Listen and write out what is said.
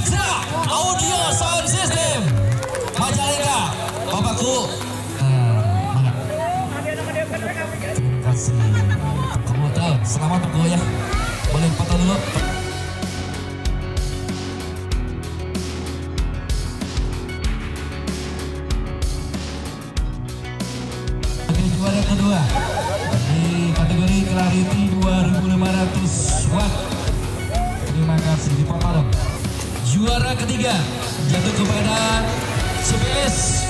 Baca Audio Sound System. Majalengka Bapakku. Terima kasih Kamu tahu Selamat ya Boleh foto dulu. Oke juara kedua. Di kategori Clarity 2500 Watt. Terima kasih. Di Pak Juara ketiga. Jatuh kepada CPS